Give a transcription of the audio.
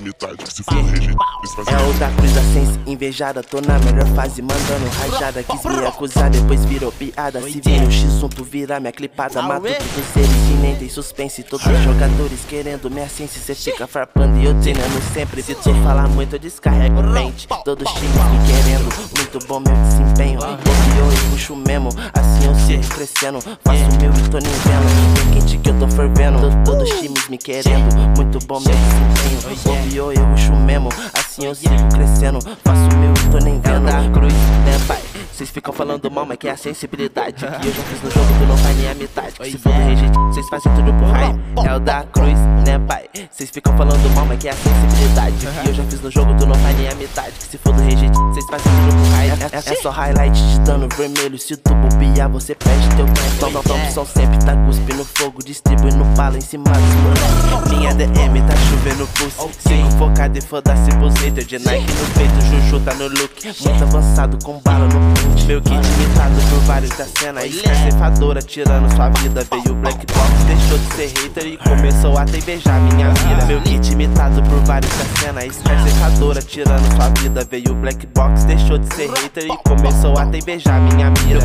metade. Que se for rejeitado, É o da cruz da sense invejada, tô na melhor fase, mandando rajada. Quis me acusar, depois virou piada. Se vir o X1, tu vira minha clipada. Mato todos eles e nem tem suspense. Todos os jogadores querendo minha ciência. Cê fica farpando e eu treinando sempre. Se tu falar muito, eu descarrego mente. Todos os times me querendo, muito bom meu desempenho. Bobeou e puxo mesmo, assim eu sigo crescendo. Faço o meu e tô nem vendo. Quente que eu tô fervendo. Todos os times me querendo, muito bom meu desempenho. Bobeou, eu puxo mesmo, assim eu sigo crescendo. Faço meu tô nem vendo. Da cruz, né, pai? Vocês ficam falando mal, mas que é a sensibilidade. Que eu já fiz no jogo, tu não faz nem a metade. Que se for do rejeito, vocês fazem tudo por hype. É o da cruz, né, pai? Vocês ficam falando mal, mas que é a sensibilidade. Que eu já fiz no jogo, tu não faz nem a metade. Que se for do rejeito, vocês fazem tudo por hype. É, é, é só highlight de dano vermelho. Se tu bobear, você perde teu tempo. Tom, Thompson sempre tá cuspindo fogo, distribuindo bala em cima dos moleques. Minha DM tá chovendo pulse. Sigo focado e foda-se haters. De Nike no peito, Juju tá no look. Muito avançado com bala no punch. Meu kit imitado por vários da cena. Scar ceifadora tirando sua vida. Veio o Black Box, deixou de ser hater e começou a invejar minha vida. Meu kit imitado por vários da cena. Scar ceifadora tirando sua vida. Veio o Black Box, deixou de ser hater e começou a invejar minha mira.